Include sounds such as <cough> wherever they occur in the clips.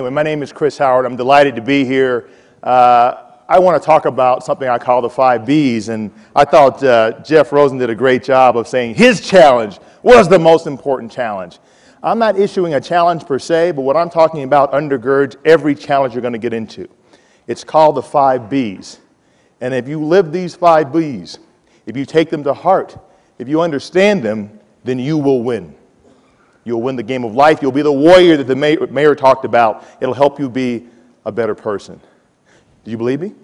Anyway, my name is Chris Howard. I'm delighted to be here. Uh, I want to talk about something I call the five Bs, and I thought uh, Jeff Rosen did a great job of saying his challenge was the most important challenge. I'm not issuing a challenge per se, but what I'm talking about undergirds every challenge you're going to get into. It's called the five Bs. And if you live these five Bs, if you take them to heart, if you understand them, then you will win. You'll win the game of life. You'll be the warrior that the mayor, mayor talked about. It'll help you be a better person. Do you believe me?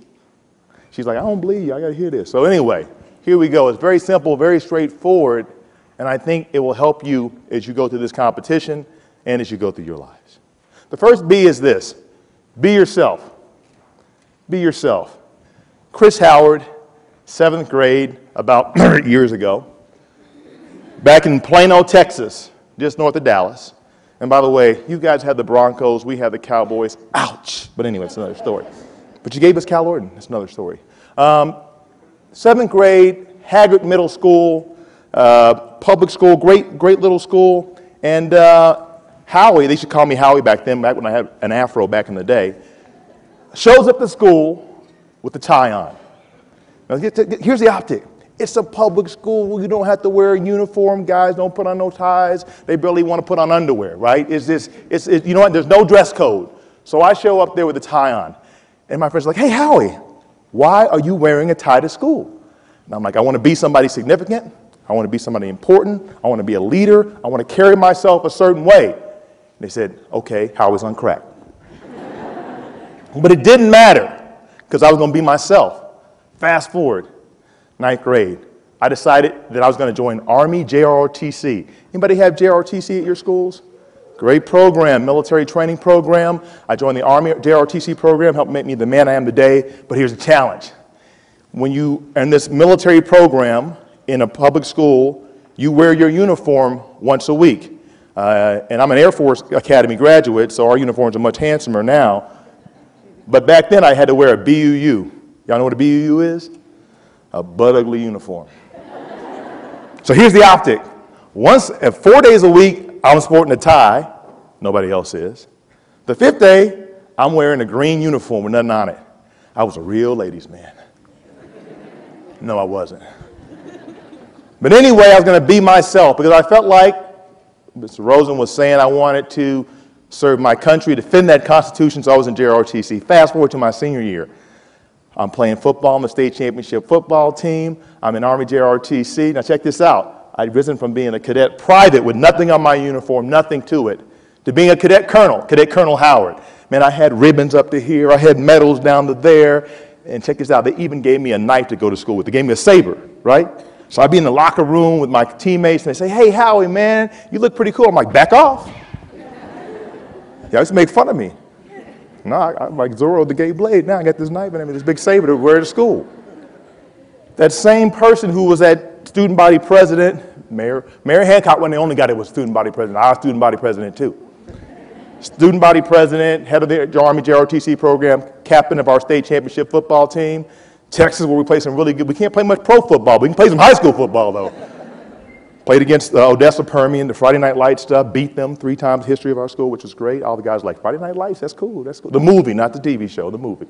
She's like, I don't believe you. I got to hear this. So, anyway, here we go. It's very simple, very straightforward, and I think it will help you as you go through this competition and as you go through your lives. The first B is this be yourself. Be yourself. Chris Howard, seventh grade, about <clears throat> years ago, back in Plano, Texas just north of Dallas. And by the way, you guys had the Broncos, we had the Cowboys. Ouch! But anyway, it's another story. But you gave us Kyle Orton. That's another story. Um, seventh grade, Haggard Middle School, uh, public school, great, great little school. And uh, Howie, they should call me Howie back then, back when I had an afro back in the day, shows up to school with the tie on. Now, here's the optic. It's a public school. You don't have to wear a uniform. Guys don't put on no ties. They barely want to put on underwear, right? It's this, it's, it, you know what? There's no dress code. So I show up there with a tie on. And my friend's like, hey, Howie, why are you wearing a tie to school? And I'm like, I want to be somebody significant. I want to be somebody important. I want to be a leader. I want to carry myself a certain way. And they said, okay, Howie's on crack. <laughs> but it didn't matter because I was going to be myself. Fast forward ninth grade, I decided that I was going to join Army JROTC. Anybody have JROTC at your schools? Great program, military training program. I joined the Army JROTC program, helped make me the man I am today. But here's the challenge. When you in this military program in a public school, you wear your uniform once a week. Uh, and I'm an Air Force Academy graduate, so our uniforms are much handsomer now. But back then I had to wear a BUU. Y'all know what a BUU is? A butt ugly uniform. so here's the optic. Once, at four days a week, I'm sporting a tie. Nobody else is. The fifth day, I'm wearing a green uniform with nothing on it. I was a real ladies' man. No, I wasn't. But anyway, I was going to be myself because I felt like Mr. Rosen was saying I wanted to serve my country, defend that Constitution, so I was in JROTC. Fast forward to my senior year. I'm playing football on the state championship football team. I'm in Army JROTC. Now, check this out. I'd risen from being a cadet private with nothing on my uniform, nothing to it, to being a cadet colonel, Cadet Colonel Howard. Man, I had ribbons up to here, I had medals down to there. And check this out, they even gave me a knife to go to school with. They gave me a saber, right? So I'd be in the locker room with my teammates and they say, Hey, Howie, man, you look pretty cool. I'm like, Back off. <laughs> Y'all just make fun of me. No, I, am like Zorro the Gay Blade. Now I got this knife and I mean, this big saber to wear to school. That same person who was that student body president, Mayor, Mayor Hancock wasn't the only guy that was student body president. I was student body president too. student body president, head of the Army JROTC program, captain of our state championship football team. Texas, where we play some really good, we can't play much pro football, but we can play some high school football though. Played against uh, Odessa Permian, the Friday Night Lights stuff, beat them three times the history of our school, which was great. All the guys like, Friday Night Lights, that's cool, that's cool. The movie, not the TV show, the movie.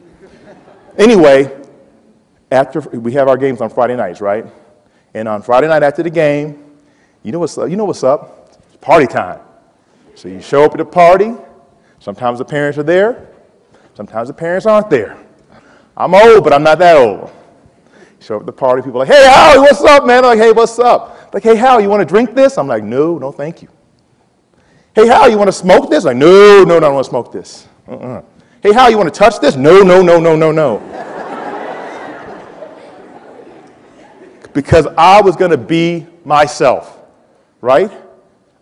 Anyway, after we have our games on Friday nights, right? And on Friday night after the game, you know what's up? You know what's up? It's party time. So you show up at the party. Sometimes the parents are there. Sometimes the parents aren't there. I'm old, but I'm not that old. Show up at the party, people are like, hey, Howie, what's up, man? I'm like, hey, what's up? Like, hey, Hal, you want to drink this? I'm like, no, no, thank you. Hey, Hal, you want to smoke this? I'm like, no, no, no, I don't want to smoke this. Uh-uh. Hey, Hal, you want to touch this? No, no, no, no, no, no. <laughs> because I was going to be myself, right?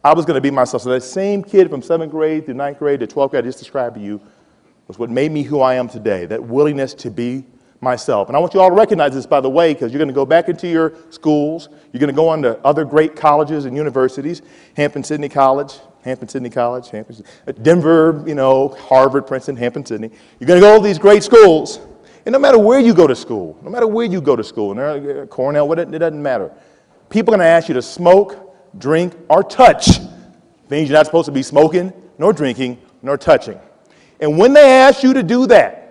I was going to be myself. So that same kid from seventh grade to ninth grade to 12th grade I just described to you was what made me who I am today. That willingness to be myself. And I want you all to recognize this, by the way, because you're going to go back into your schools. You're going to go on to other great colleges and universities Hampden-Sydney College, Hampden-Sydney College, Hampton, Denver, you know, Harvard, Princeton, Hampden-Sydney. You're going to go to these great schools. And no matter where you go to school, no matter where you go to school, uh, Cornell, it doesn't matter. People are going to ask you to smoke, drink, or touch things you're not supposed to be smoking, nor drinking, nor touching. And when they ask you to do that,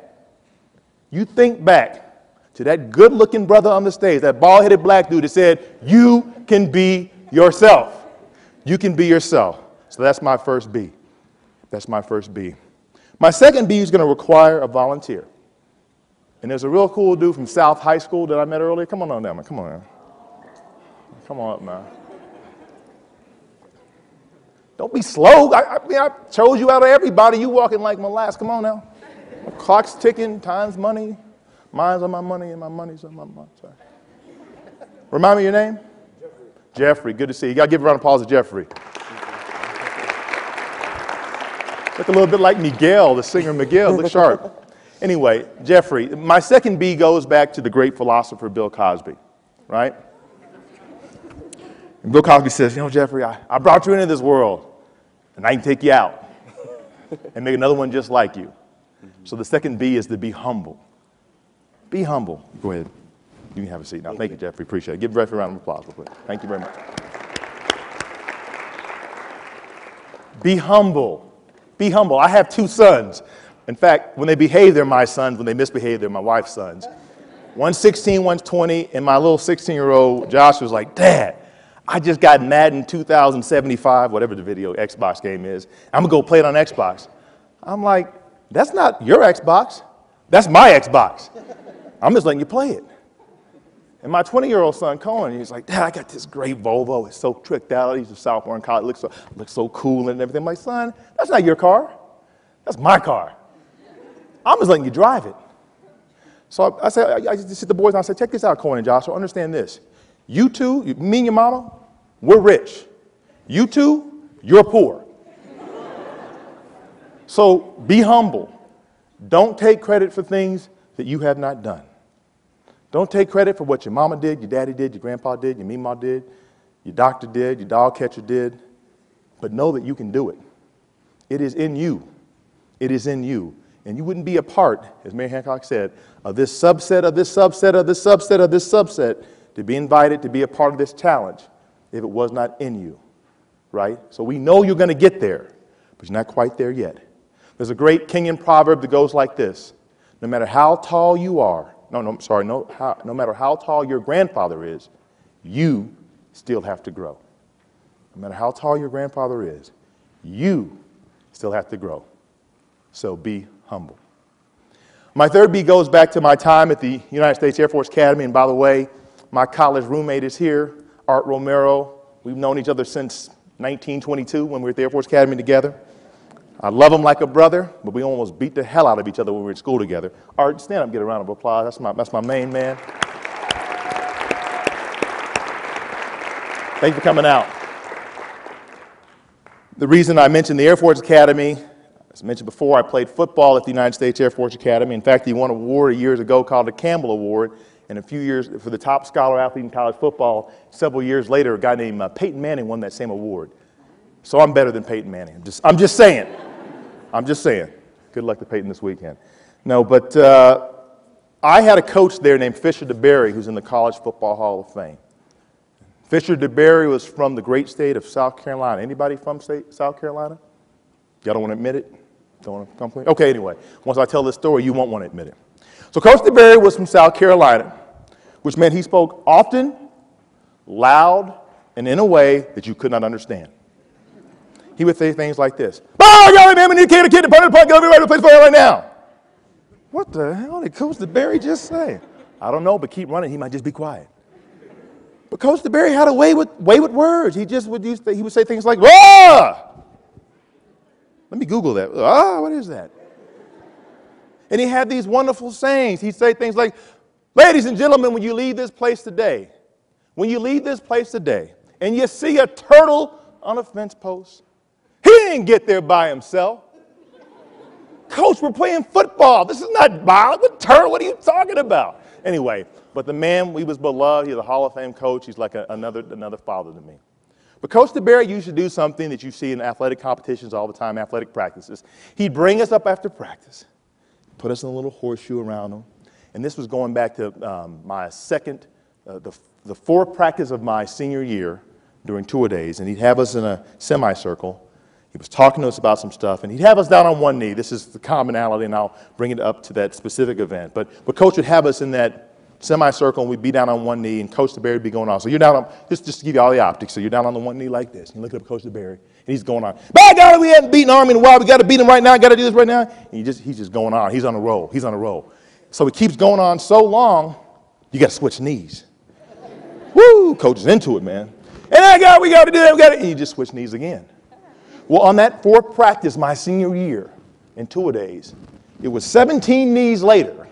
you think back to that good looking brother on the stage, that bald headed black dude that said, You can be yourself. You can be yourself. So that's my first B. That's my first B. My second B is going to require a volunteer. And there's a real cool dude from South High School that I met earlier. Come on down, man. Come on, man. Come on up, man. Don't be slow. I, I, mean, I chose you out of everybody. You walking like molasses. Come on now. Clock's ticking. Time's money. Mine's on my money, and my money's on my money. Sorry. Remind me your name? Jeffrey. Jeffrey. Good to see you. You got to give a round of applause to Jeffrey. Look a little bit like Miguel, the singer Miguel. Look sharp. <laughs> Anyway, Jeffrey, my second B goes back to the great philosopher Bill Cosby, right? And Bill Cosby says, You know, Jeffrey, I, I brought you into this world, and I can take you out and make another one just like you. So the second B is to be humble. Be humble. Go ahead. You can have a seat now. Thank you, Jeffrey. Appreciate it. Give Jeffrey a round of applause real quick. Thank you very much. Be humble. Be humble. I have two sons. In fact, when they behave, they're my sons. When they misbehave, they're my wife's sons. One's 16, one's 20, and my little 16 year old Josh was like, Dad, I just got Madden 2075, whatever the video Xbox game is. I'm gonna go play it on Xbox. I'm like, that's not your Xbox. That's my Xbox. I'm just letting you play it. And my 20 year old son, Cohen, he's like, Dad, I got this great Volvo. It's so tricked out. He's a sophomore in college. It looks so, looks so cool and everything. My son, that's not your car. That's my car. I'm just letting you drive it. So I, I said, I, I just sit the boys and I said, check this out, Cohen and Joshua. Understand this. You two, me and your mama, we're rich. You two, you're poor. So be humble. Don't take credit for things that you have not done. Don't take credit for what your mama did, your daddy did, your grandpa did, your mama did, your doctor did, your dog catcher did, but know that you can do it. It is in you. It is in you. And you wouldn't be a part, as Mayor Hancock said, of this subset of this subset of this subset of this subset to be invited to be a part of this challenge if it was not in you, right? So we know you're going to get there, but you're not quite there yet. There's a great Kenyan proverb that goes like this No matter how tall you are, no, no, sorry, no, how, no matter how tall your grandfather is, you still have to grow. No matter how tall your grandfather is, you still have to grow. So be humble. My third B goes back to my time at the United States Air Force Academy. And by the way, my college roommate is here, Art Romero. We've known each other since 1922 when we were at the Air Force Academy together. I love him like a brother, but we almost beat the hell out of each other when we were in school together. Art, stand up, get a round of applause. That's my, that's my main man. Thanks for coming out. The reason I mentioned the Air Force Academy, as I mentioned before, I played football at the United States Air Force Academy. In fact, he won an award years ago called the Campbell Award and a few years for the top scholar athlete in college football. Several years later, a guy named uh, Peyton Manning won that same award. So I'm better than Peyton Manning. I'm just, I'm just saying. I'm just saying. Good luck to Peyton this weekend. No, but uh, I had a coach there named Fisher DeBerry who's in the College Football Hall of Fame. Fisher DeBerry was from the great state of South Carolina. Anybody from state, South Carolina? Y'all don't want to admit it? Don't want to complain? Okay, anyway. Once I tell this story, you won't want to admit it. So Coach DeBerry was from South Carolina, which meant he spoke often, loud, and in a way that you could not understand. He would say things like this. Oh, y'all need a kid, a kid, to put in the park, go ready to for right now. What the hell did Coach DeBerry just say? I don't know, but keep running. He might just be quiet. But Coach DeBerry had a way with, way with words. He just would use, he would say things like, ah! Let me Google that. Ah, what is that? And he had these wonderful sayings. He'd say things like, Ladies and gentlemen, when you leave this place today, when you leave this place today, and you see a turtle on a fence post, he didn't get there by himself. Coach, we're playing football. This is not violent. What turtle? What are you talking about? Anyway, but the man, we was beloved. He's a Hall of Fame coach. He's like a, another, another father to me. But Coach DeBerry used to do something that you see in athletic competitions all the time, athletic practices. He'd bring us up after practice put us in a little horseshoe around them. And this was going back to um, my second, uh, the, the fourth practice of my senior year during tour days. And he'd have us in a semicircle. He was talking to us about some stuff, and he'd have us down on one knee. This is the commonality, and I'll bring it up to that specific event. But, but Coach would have us in that semicircle, and we'd be down on one knee, and Coach DeBerry would be going on. So you're down on, just, just to give you all the optics, so you're down on the one knee like this. And you look up Coach DeBerry, and he's going on. By God, we haven't beaten Army in a while. We got to beat him right now. Got to do this right now. And he just, he's just going on. He's on a roll. He's on a roll. So he keeps going on so long, you got to switch knees. Woo! Coach is into it, man. And I got, we got to do that. We got to. And you just switch knees again. Well, on that fourth practice, my senior year, in two days, it was 17 knees later.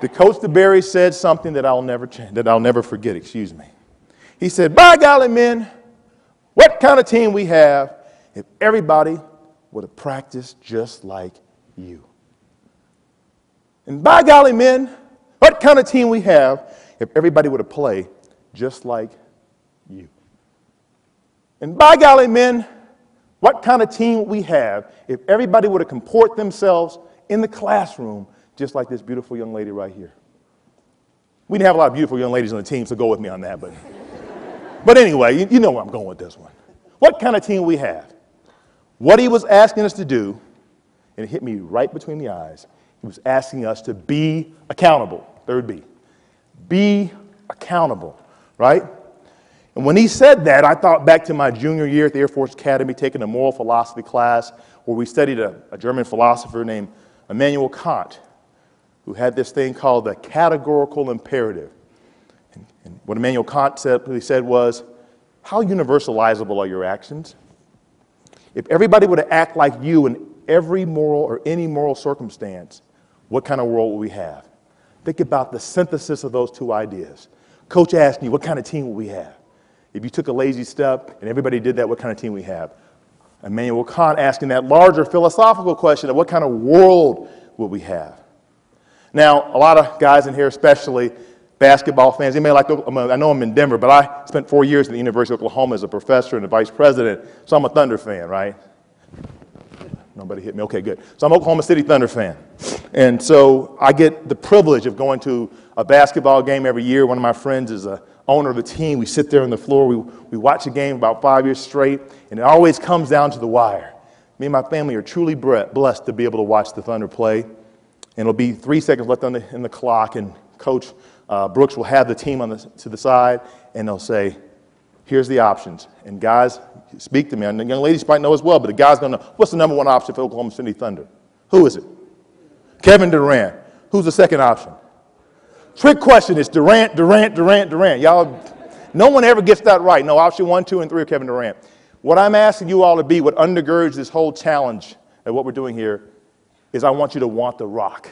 The coach DeBerry said something that I'll never that I'll never forget. Excuse me. He said, "By golly, men, what kind of team we have if everybody would have practiced just like you? And by golly, men, what kind of team we have if everybody would have played just like you?" And by golly, men, what kind of team would we have if everybody would have comport themselves in the classroom just like this beautiful young lady right here. We didn't have a lot of beautiful young ladies on the team, so go with me on that. But, <laughs> but anyway, you, you know where I'm going with this one. What kind of team we have? What he was asking us to do, and it hit me right between the eyes, he was asking us to be accountable. Third B. Be accountable, right? And when he said that, I thought back to my junior year at the Air Force Academy taking a moral philosophy class where we studied a, a German philosopher named Immanuel Kant, who had this thing called the categorical imperative. And, and what Immanuel Kant said, he said was, How universalizable are your actions? If everybody were to act like you in every moral or any moral circumstance, what kind of world would we have? Think about the synthesis of those two ideas. Coach asked me, What kind of team would we have? If you took a lazy step and everybody did that, what kind of team we have? Immanuel Kant asking that larger philosophical question of what kind of world would we have? Now, a lot of guys in here, especially basketball fans, they may like, I know I'm in Denver, but I spent four years at the University of Oklahoma as a professor and a vice president, so I'm a Thunder fan, right? Nobody hit me. Okay, good. So I'm Oklahoma City Thunder fan. And so I get the privilege of going to a basketball game every year. One of my friends is a owner of the team. We sit there on the floor. We, we watch a game about five years straight, and it always comes down to the wire. Me and my family are truly blessed to be able to watch the Thunder play. And it'll be three seconds left on the, in the clock, and Coach uh, Brooks will have the team on the, to the side, and they'll say, Here's the options. And guys, speak to me. And the young ladies might know as well, but the guy's going to know what's the number one option for Oklahoma City Thunder? Who is it? Kevin Durant. Who's the second option? Trick question is Durant, Durant, Durant, Durant. Y'all, no one ever gets that right. No, option one, two, and three are Kevin Durant. What I'm asking you all to be, what undergirds this whole challenge and what we're doing here, is I want you to want the rock.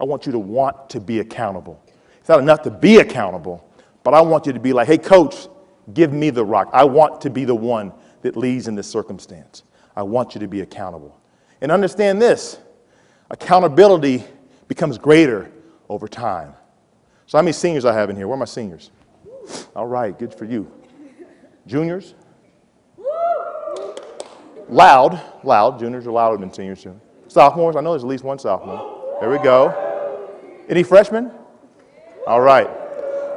I want you to want to be accountable. It's not enough to be accountable, but I want you to be like, hey, coach, give me the rock. I want to be the one that leads in this circumstance. I want you to be accountable. And understand this accountability becomes greater over time. So, how many seniors I have in here? Where are my seniors? All right, good for you. Juniors? Loud, loud. Juniors are louder than seniors. Sophomores, I know there's at least one sophomore. There we go. Any freshmen? All right.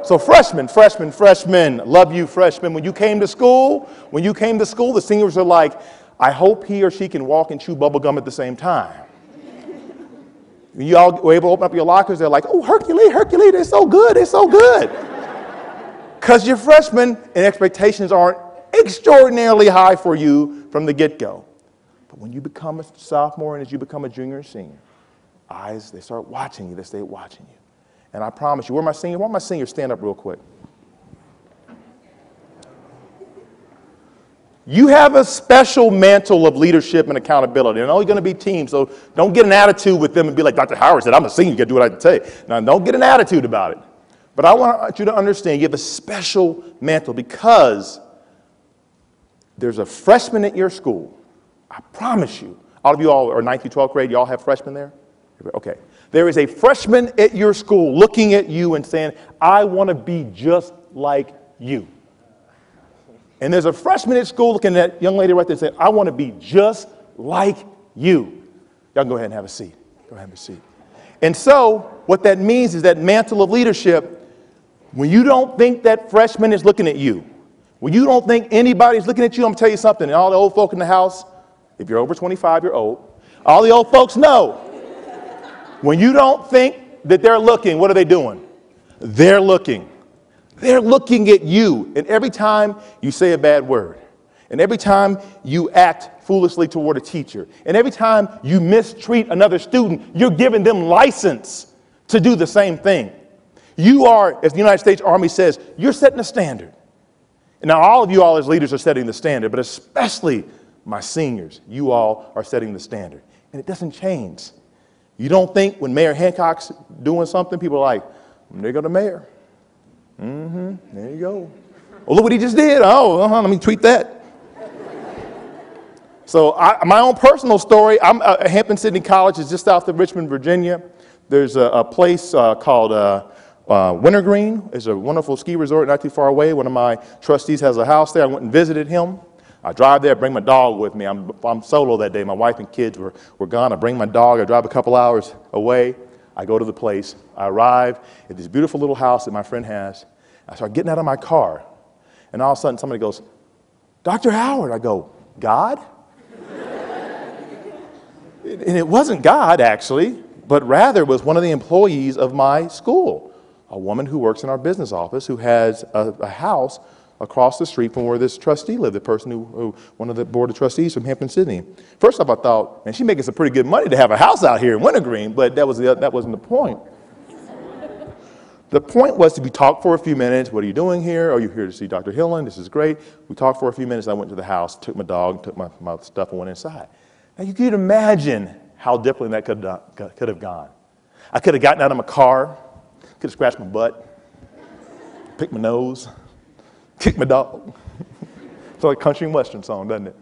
So, freshmen, freshmen, freshmen, love you, freshmen. When you came to school, when you came to school, the seniors are like, I hope he or she can walk and chew bubble gum at the same time. You all were able to open up your lockers, they're like, oh, Hercules, Hercules, they're so good, they're so good. <laughs> Because you're freshmen and expectations aren't extraordinarily high for you from the get go. But when you become a sophomore and as you become a junior and senior, eyes, they start watching you, they stay watching you. And I promise you, where my senior? Why my seniors stand up real quick? You have a special mantle of leadership and accountability. And only going to be teams, so don't get an attitude with them and be like Dr. Howard said, I'm a senior, you got to do what I say. Now, don't get an attitude about it. But I want you to understand you have a special mantle because there's a freshman at your school I promise you, all of you all are 9th through 12th grade, you all have freshmen there? Okay. There is a freshman at your school looking at you and saying, I want to be just like you. And there's a freshman at school looking at that young lady right there and saying, I want to be just like you. Y'all can go ahead and have a seat. Go ahead and have a seat. And so, what that means is that mantle of leadership, when you don't think that freshman is looking at you, When you don't think anybody's looking at you, I'm gonna tell you something. And all the old folk in the house, if you're over 25, you're old. All the old folks know. When you don't think that they're looking, what are they doing? They're looking. They're looking at you. And every time you say a bad word, and every time you act foolishly toward a teacher, and every time you mistreat another student, you're giving them license to do the same thing. You are, as the United States Army says, you're setting a standard. And now, all of you all as leaders are setting the standard, but especially my seniors, you all are setting the standard. And it doesn't change. You don't think when Mayor Hancock's doing something, people are like, there go the mayor. Mm-hmm, there you go. Oh, look what he just did. Oh, uh-huh, let me tweet that. so I, my own personal story, I'm uh, Hampden-Sydney College is just south of Richmond, Virginia. There's a, a place uh, called uh, uh, Wintergreen. It's a wonderful ski resort not too far away. One of my trustees has a house there. I went and visited him. I drive there, bring my dog with me. I'm, I'm solo that day. My wife and kids were, were gone. I bring my dog. I drive a couple hours away. I go to the place. I arrive at this beautiful little house that my friend has. I start getting out of my car. And all of a sudden, somebody goes, Dr. Howard. I go, God? <laughs> and it wasn't God, actually, but rather was one of the employees of my school, a woman who works in our business office who has a, a house across the street from where this trustee lived, the person who, who, one of the board of trustees from Hampden-Sydney. First off, I thought, man, she's making some pretty good money to have a house out here in Wintergreen, but that, was the, that wasn't the point. the point was to be talked for a few minutes. What are you doing here? Are you here to see Dr. Hillen? This is great. We talked for a few minutes. I went to the house, took my dog, took my, my stuff, and went inside. Now, you could imagine how differently that could, uh, could have gone. I could have gotten out of my car, could have scratched my butt, picked my nose, Kick my dog. it's like a country and western song, doesn't it?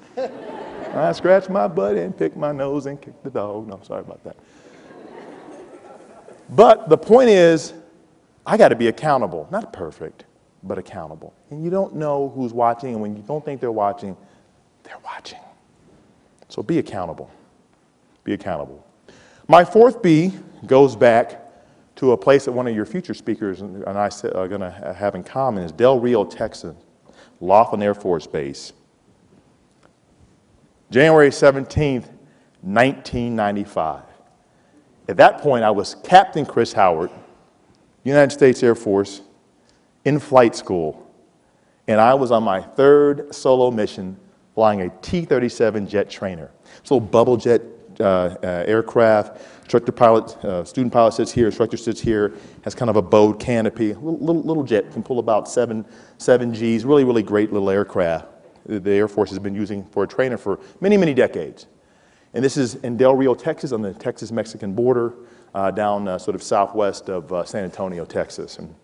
I scratch my butt and pick my nose and kick the dog. No, sorry about that. But the point is, I got to be accountable. Not perfect, but accountable. And you don't know who's watching, and when you don't think they're watching, they're watching. So be accountable. Be accountable. My fourth B goes back to a place that one of your future speakers and I are going to have in common is Del Rio, Texas, Laughlin Air Force Base. January 17th, 1995. At that point, I was Captain Chris Howard, United States Air Force, in flight school, and I was on my third solo mission flying a T 37 jet trainer. So, bubble jet aircraft Instructor pilot, uh, student pilot sits here, instructor sits here, has kind of a bowed canopy, little, little, little jet, can pull about seven, seven Gs, really, really great little aircraft the Air Force has been using for a trainer for many, many decades. And this is in Del Rio, Texas, on the Texas-Mexican border, uh, down uh, sort of southwest of uh, San Antonio, Texas. And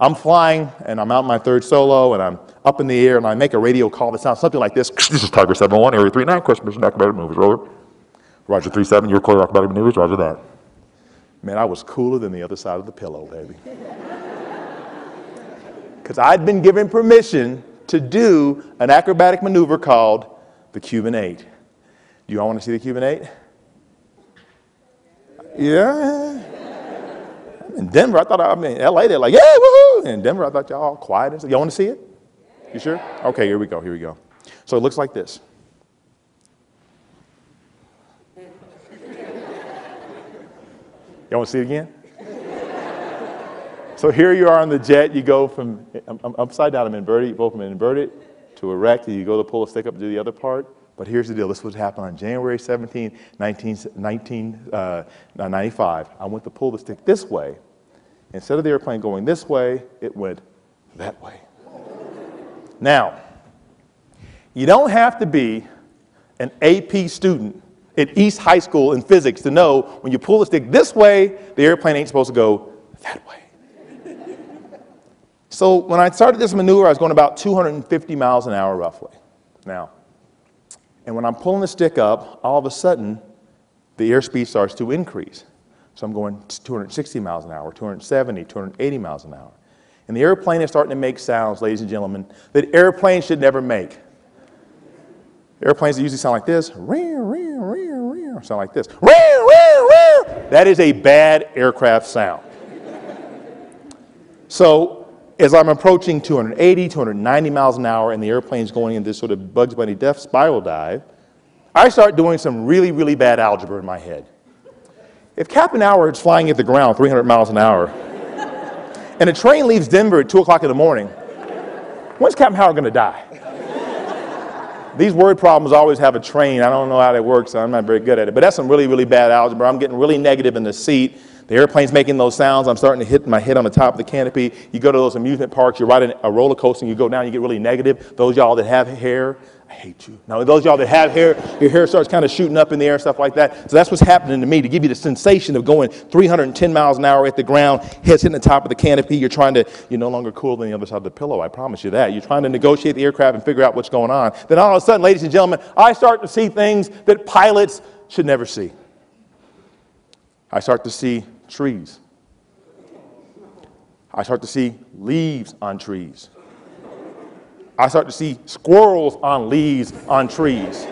I'm flying, and I'm out in my third solo, and I'm up in the air, and I make a radio call that sounds something like this. <laughs> This is Tiger 701, Area 39, question, mission, acrobatic moves, rover. Roger 3-7, you're clear acrobatic maneuvers, roger that. Man, I was cooler than the other side of the pillow, baby. <laughs> Because I'd been given permission to do an acrobatic maneuver called the Cuban 8. Do you all want to see the Cuban 8? Yeah. In Denver, I thought, I mean, LA, they're like, yeah, woohoo. In Denver, I thought y'all all quiet. Y'all want to see it? You sure? Okay, here we go, here we go. So it looks like this. Y'all want to see it again? so here you are on the jet. You go from I'm, I'm upside down, I'm inverted. You go from inverted to erect, and you go to pull a stick up to do the other part. But here's the deal. This was happened on January 17, 1995. Uh, I went to pull the stick this way. Instead of the airplane going this way, it went that way. now, you don't have to be an AP student at East High School in physics to know when you pull the stick this way, the airplane ain't supposed to go that way. <laughs> so when I started this maneuver, I was going about 250 miles an hour roughly. Now, and when I'm pulling the stick up, all of a sudden, the airspeed starts to increase. So I'm going 260 miles an hour, 270, 280 miles an hour. And the airplane is starting to make sounds, ladies and gentlemen, that airplanes should never make. Airplanes that usually sound like this, sound like this. That is a bad aircraft sound. So as I'm approaching 280, 290 miles an hour, and the airplane's going in this sort of Bugs Bunny death spiral dive, I start doing some really, really bad algebra in my head. If Captain Howard's flying at the ground 300 miles an hour, and a train leaves Denver at 2 o'clock in the morning, when's Captain Howard going to die? These word problems always have a train. I don't know how that works, I'm not very good at it. But that's some really, really bad algebra. I'm getting really negative in the seat. The airplane's making those sounds. I'm starting to hit my head on the top of the canopy. You go to those amusement parks, you're riding a roller coaster, and you go down, you get really negative. Those y'all that have hair, I hate you. Now, those y'all that have hair, your hair starts kind of shooting up in the air and stuff like that. So that's what's happening to me to give you the sensation of going 310 miles an hour at the ground, heads hitting the top of the canopy. You're trying to, you're no longer cooler than the other side of the pillow. I promise you that. You're trying to negotiate the aircraft and figure out what's going on. Then all of a sudden, ladies and gentlemen, I start to see things that pilots should never see. I start to see trees. I start to see leaves on trees. I start to see squirrels on leaves on trees.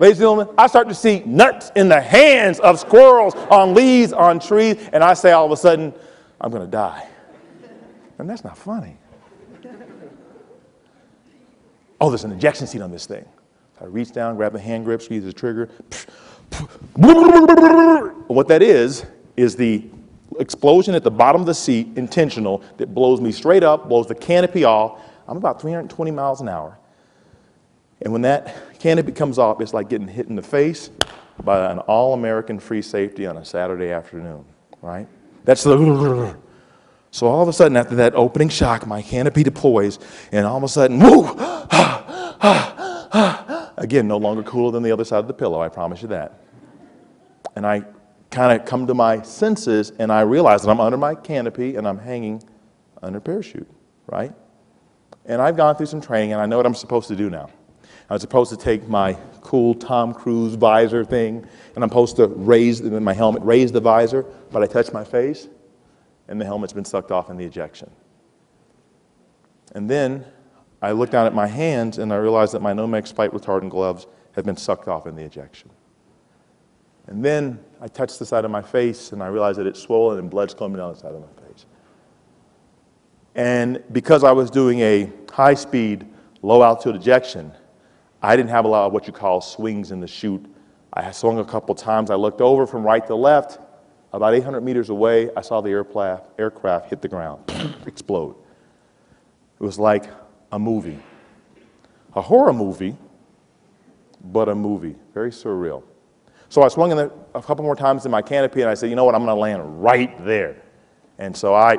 Ladies and gentlemen, I start to see nuts in the hands of squirrels on leaves on trees, and I say all of a sudden, I'm going to die. And that's not funny. Oh, there's an ejection seat on this thing. I reach down, grab the hand grip, squeeze the trigger. What that is, is the explosion at the bottom of the seat, intentional, that blows me straight up, blows the canopy off. I'm about 320 miles an hour. And when that canopy comes off, it's like getting hit in the face by an all American free safety on a Saturday afternoon, right? That's the. <laughs> So all of a sudden, after that opening shock, my canopy deploys, and all of a sudden! <gasps> Again, no longer cooler than the other side of the pillow, I promise you that. And I kind of come to my senses and I realize that I'm under my canopy and I'm hanging under parachute, right? And I've gone through some training and I know what I'm supposed to do now. I'm supposed to take my cool Tom Cruise visor thing and I'm supposed to raise my helmet, raise the visor, but I touch my face and the helmet's been sucked off in the ejection. And then I look down at my hands and I realize that my Nomex flight retardant gloves have been sucked off in the ejection. And then I touch the side of my face and I realize that it's swollen and blood's coming down the side of my face. And because I was doing a high speed, low altitude ejection, I didn't have a lot of what you call swings in the chute. I swung a couple times. I looked over from right to left. About 800 meters away, I saw the aircraft hit the ground, <clears throat> explode. It was like a movie, a horror movie, but a movie, very surreal. So I swung in the, a couple more times in my canopy and I said, you know what, I'm going to land right there. And so I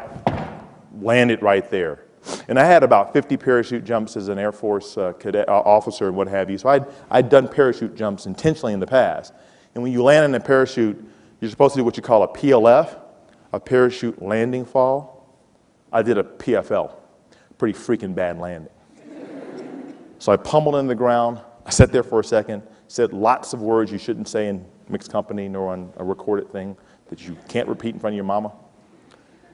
landed right there. And I had about 50 parachute jumps as an Air Force uh, cadet, uh, officer and what have you. So I'd, I'd done parachute jumps intentionally in the past. And when you land in a parachute, you're supposed to do what you call a PLF, a parachute landing fall. I did a PFL, pretty freaking bad landing. so I pummeled in the ground. I sat there for a second said lots of words you shouldn't say in mixed company nor on a recorded thing that you can't repeat in front of your mama.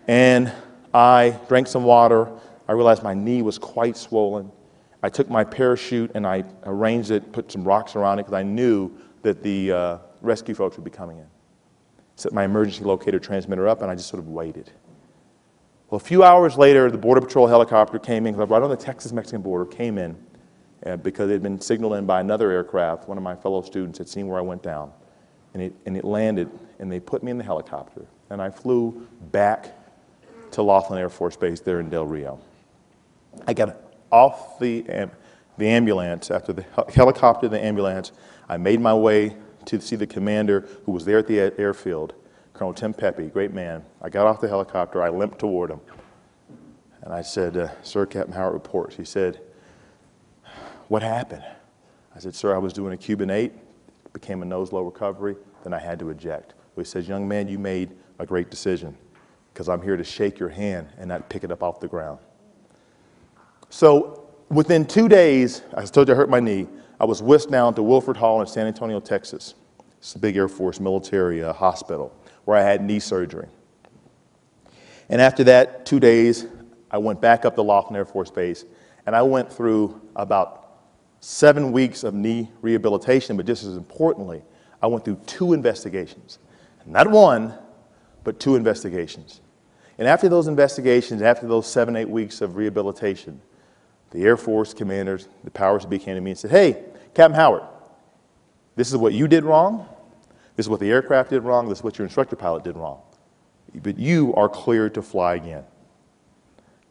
And I drank some water. I realized my knee was quite swollen. I took my parachute and I arranged it, put some rocks around it because I knew that the uh, rescue folks would be coming in. Set my emergency locator transmitter up and I just sort of waited. Well, a few hours later, the Border Patrol helicopter came in, right on the Texas Mexican border, came in uh, because it had been signaled in by another aircraft. One of my fellow students had seen where I went down. And it, and it landed, and they put me in the helicopter. And I flew back to Laughlin Air Force Base there in Del Rio. I got off the, the ambulance, after the helicopter the ambulance, I made my way to see the commander who was there at the airfield, Colonel Tim Pepe, great man. I got off the helicopter, I limped toward him. And I said, uh, Sir, Captain Howard reports. He said, what happened? I said, Sir, I was doing a Cuban 8, became a nose low recovery, then I had to eject. he says, Young man, you made a great decision because I'm here to shake your hand and not pick it up off the ground. So within two days, I told you I hurt my knee. I was whisked down to Wilford Hall in San Antonio, Texas. It's a big Air Force military uh, hospital where I had knee surgery. And after that, two days, I went back up to Laughlin Air Force Base and I went through about seven weeks of knee rehabilitation, but just as importantly, I went through two investigations. Not one, but two investigations. And after those investigations, after those seven, eight weeks of rehabilitation, the Air Force commanders, the powers that be came to me and said, Hey, Captain Howard, this is what you did wrong. This is what the aircraft did wrong. This is what your instructor pilot did wrong. But you are cleared to fly again.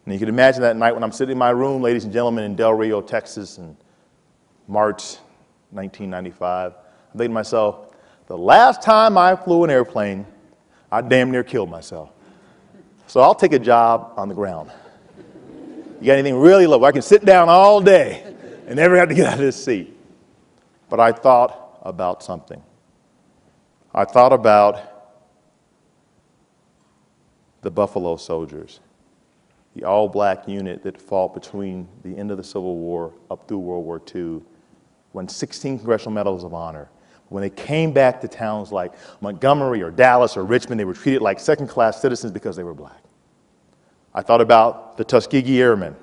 And you can imagine that night when I'm sitting in my room, ladies and gentlemen, in Del Rio, Texas, in March 1995. I'm thinking to myself, the last time I flew an airplane, I damn near killed myself. So I'll take a job on the ground. You got anything really low? I can sit down all day and never have to get <laughs> out of this seat. But I thought about something. I thought about the Buffalo Soldiers, the all black unit that fought between the end of the Civil War up through World War II, won 16 Congressional Medals of Honor. When they came back to towns like Montgomery or Dallas or Richmond, they were treated like second class citizens because they were black. I thought about the Tuskegee Airmen.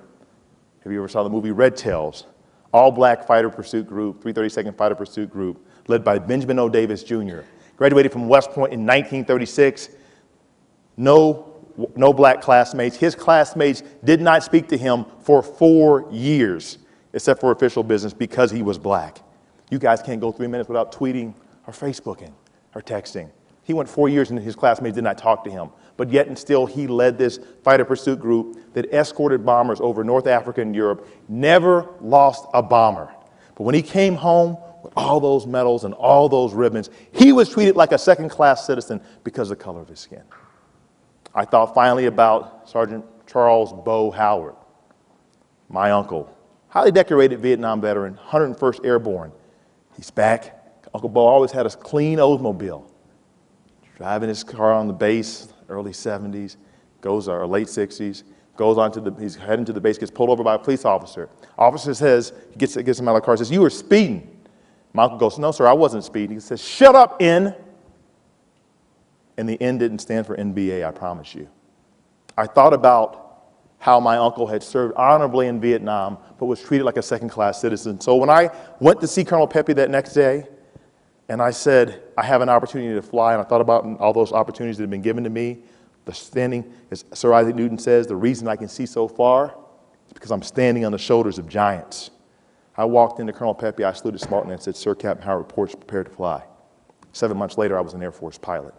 Have you ever saw the movie Red Tails? All black fighter pursuit group, 332nd Fighter Pursuit Group, led by Benjamin O. Davis Jr. Graduated from West Point in 1936. No, no black classmates. His classmates did not speak to him for four years, except for official business, because he was black. You guys can't go three minutes without tweeting or Facebooking or texting. He went four years and his classmates did not talk to him. But yet and still, he led this fighter pursuit group that escorted bombers over North Africa and Europe, never lost a bomber. But when he came home with all those medals and all those ribbons, he was treated like a second class citizen because of the color of his skin. I thought finally about Sergeant Charles Bo Howard, my uncle, highly decorated Vietnam veteran, 101st Airborne. He's back. Uncle Bo always had a clean Oldsmobile driving his car on the base, early 70s, goes or late 60s, goes on to the, he's heading to the base, gets pulled over by a police officer. Officer says, he gets, gets him out of the car, says, you were speeding. My uncle goes, no, sir, I wasn't speeding. He says, shut up, N. And the N didn't stand for NBA, I promise you. I thought about how my uncle had served honorably in Vietnam, but was treated like a second class citizen. So when I went to see Colonel Pepe that next day, and I said, I have an opportunity to fly. And I thought about all those opportunities that have been given to me. The standing, as Sir Isaac Newton says, the reason I can see so far is because I'm standing on the shoulders of giants. I walked into Colonel Pepe, I saluted smartly and said, Sir Captain Howard reports prepared to fly. Seven months later, I was an Air Force pilot.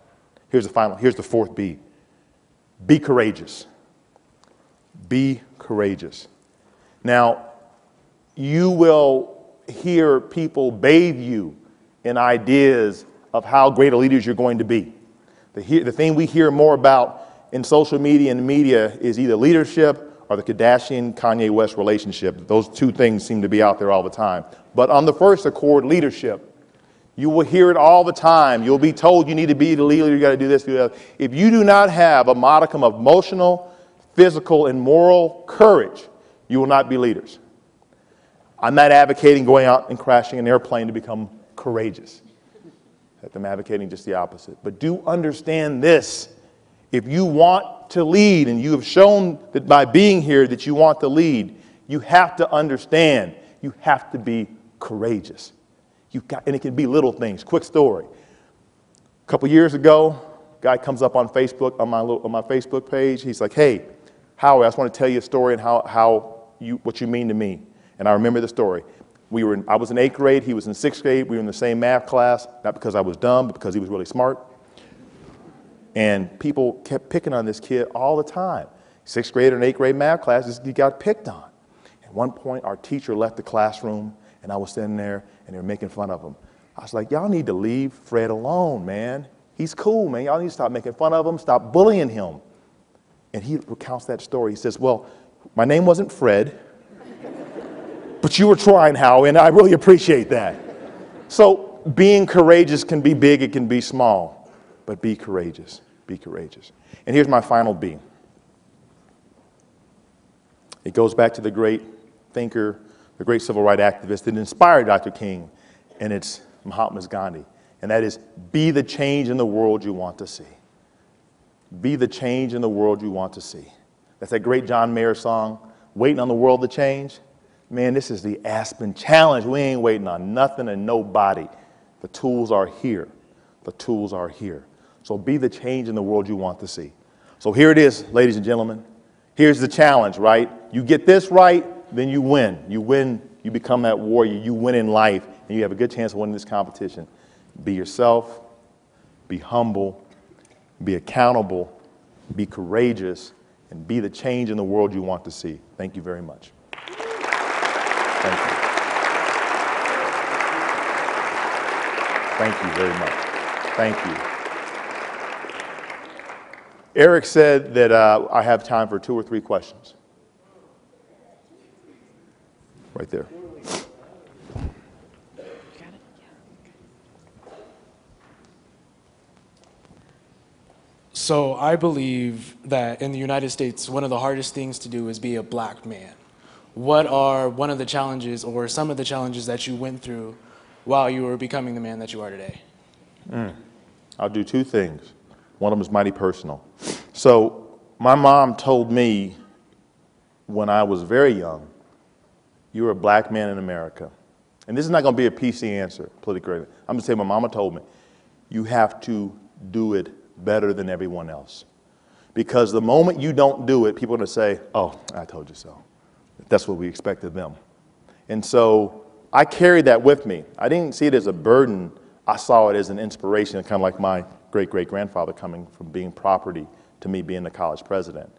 Here's the final, here's the fourth B. Be courageous. Be courageous. Now, you will hear people bathe you in ideas of how great a leaders you're going to be. The, the thing we hear more about in social media and the media is either leadership or the Kardashian Kanye West relationship. Those two things seem to be out there all the time. But on the first accord, leadership, you will hear it all the time. You'll be told you need to be the leader, you got to do this, do that. If you do not have a modicum of emotional, physical, and moral courage, you will not be leaders. I'm not advocating going out and crashing an airplane to become courageous. I'm advocating just the opposite. But do understand this. If you want to lead, and you have shown that by being here that you want to lead, you have to understand you have to be courageous. You got, and it can be little things. Quick story. A couple years ago, guy comes up on Facebook, on my, on my Facebook page. He's like, hey, Howard, I just want to tell you a story and how, how you, what you mean to me. And I remember the story. We were in, I was in eighth grade, he was in sixth grade. We were in the same math class, not because I was dumb, but because he was really smart. And people kept picking on this kid all the time. Sixth grade and eighth grade math classes, he got picked on. At one point, our teacher left the classroom, and I was sitting there, and they were making fun of him. I was like, y'all need to leave Fred alone, man. He's cool, man. Y'all need to stop making fun of him, stop bullying him. And he recounts that story. He says, Well, my name wasn't Fred. But you were trying, Howie, and I really appreciate that. So being courageous can be big, it can be small, but be courageous. Be courageous. And here's my final B. It goes back to the great thinker, the great civil rights activist that inspired Dr. King, and it's Mahatma Gandhi. And that is be the change in the world you want to see. Be the change in the world you want to see. That's that great John Mayer song, Waiting on the World to Change. Man, this is the Aspen Challenge. We ain't waiting on nothing and nobody. The tools are here. The tools are here. So be the change in the world you want to see. So here it is, ladies and gentlemen. Here's the challenge, right? You get this right, then you win. You win, you become that warrior. You win in life, and you have a good chance of winning this competition. Be yourself, be humble, be accountable, be courageous, and be the change in the world you want to see. Thank you very much. Thank you. Thank you very much. Thank you. Eric said that uh, I have time for two or three questions. Right there. So I believe that in the United States, one of the hardest things to do is be a black man. What are one of the challenges or some of the challenges that you went through while you were becoming the man that you are today? Mm. I'll do two things. One of them is mighty personal. So, my mom told me when I was very young, you're a black man in America. And this is not going to be a PC answer, politically. I'm going to say my mama told me, you have to do it better than everyone else. Because the moment you don't do it, people are going to say, oh, I told you so. That's what we expect of them. And so I carried that with me. I didn't see it as a burden. I saw it as an inspiration, kind of like my great great grandfather coming from being property to me being the college president.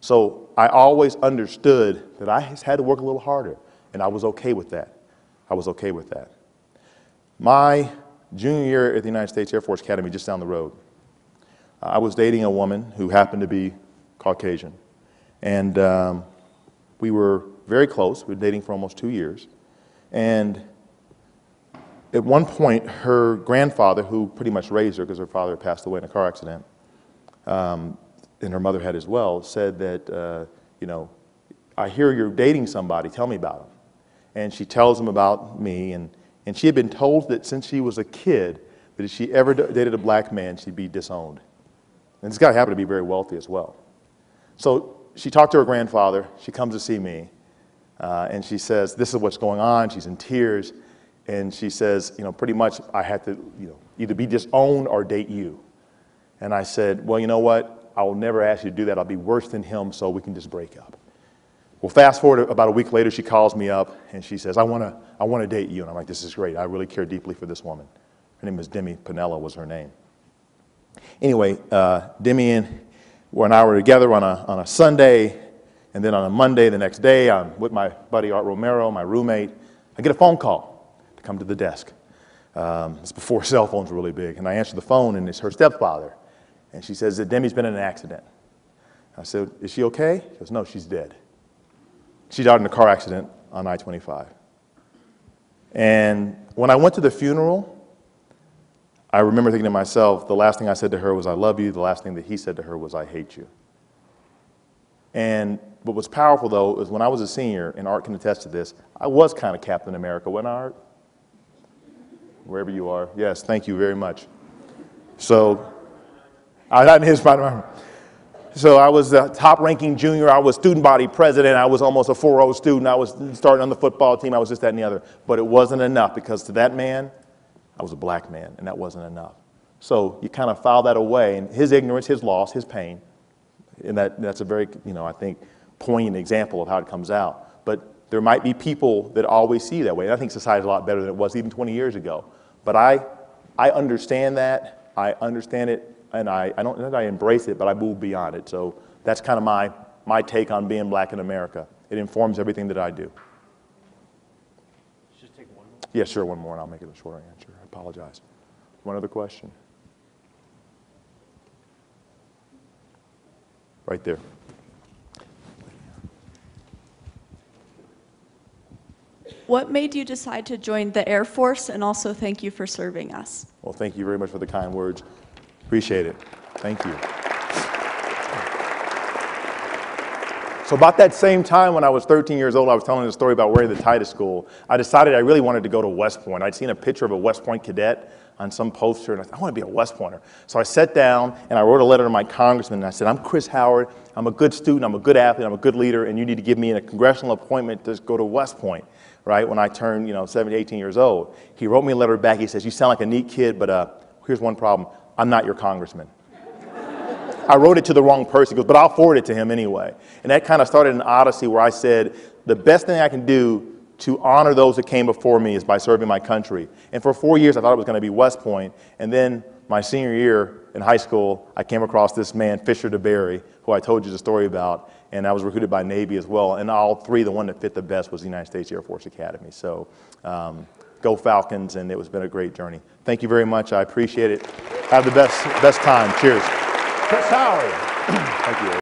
So I always understood that I had to work a little harder, and I was okay with that. I was okay with that. My junior year at the United States Air Force Academy, just down the road, I was dating a woman who happened to be Caucasian. And um, we were very close. We were dating for almost two years. And at one point, her grandfather, who pretty much raised her because her father passed away in a car accident, um, and her mother had as well, said that, uh, you know, I hear you're dating somebody, tell me about him. And she tells him about me, and, and she had been told that since she was a kid, that if she ever dated a black man, she'd be disowned. And this guy happened to be very wealthy as well. So she talked to her grandfather, she comes to see me, uh, and she says, This is what's going on. She's in tears. And she says, You know, pretty much I had to, you know, either be disowned or date you. And I said, Well, you know what? I will never ask you to do that. I'll be worse than him, so we can just break up. Well, fast forward about a week later, she calls me up and she says, I want to I wanna date you. And I'm like, This is great. I really care deeply for this woman. Her name is Demi Pinella, was her name. Anyway, uh, Demi and and I were together on a, on a Sunday, and then on a Monday the next day, I'm with my buddy Art Romero, my roommate. I get a phone call to come to the desk. Um, it's before <laughs> cell phones were really big. And I answer the phone, and it's her stepfather. And she says that Demi's been in an accident. I said, Is she okay? She goes, No, she's dead. She died in a car accident on I 25. And when I went to the funeral, I remember thinking to myself, the last thing I said to her was, I love you. The last thing that he said to her was, I hate you. And what was powerful, though, is when I was a senior, and Art can attest to this, I was kind of Captain America, wasn't I, Art? Wherever you are. Yes, thank you very much. So, I not his. So I was the top ranking junior. I was student body president. I was almost a 4 student. I was starting on the football team. I was just that and the other. But it wasn't enough because to that man, I was a black man, and that wasn't enough. So you kind of file that away, and his ignorance, his loss, his pain, and that, that's a very, you know, I think, poignant example of how it comes out. But there might be people that always see that way. And I think society's a lot better than it was even 20 years ago. But I, I understand that. I understand it, and I, I don't know that I embrace it, but I move beyond it. So that's kind of my, my take on being black in America. It informs everything that I do. Just take one more. Yeah, sure, one more, and I'll make it a shorter answer. Apologize. One other question? Right there. What made you decide to join the Air Force and also thank you for serving us? Well, thank you very much for the kind words. Appreciate it. Thank you. So about that same time when I was 13 years old, I was telling the story about wearing the tie to school. I decided I really wanted to go to West Point. I'd seen a picture of a West Point cadet on some poster, and I thought, I want to be a West Pointer. So I sat down and I wrote a letter to my congressman, and I said, I'm Chris Howard. I'm a good student. I'm a good athlete. I'm a good leader, and you need to give me a congressional appointment to go to West Point, right, when I turned, you know, 17, 18 years old. He wrote me a letter back. He says, you sound like a neat kid, but uh, here's one problem. I'm not your congressman. I wrote it to the wrong person. He goes, but I'll forward it to him anyway. And that kind of started an odyssey where I said, the best thing I can do to honor those that came before me is by serving my country. And for four years, I thought it was going to be West Point. And then my senior year in high school, I came across this man, Fisher DeBerry, who I told you the story about. And I was recruited by Navy as well. And all three, the one that fit the best was the United States Air Force Academy. So um, go Falcons, and it has been a great journey. Thank you very much. I appreciate it. Have the best, best time. Cheers. Chris Howard. Thank you.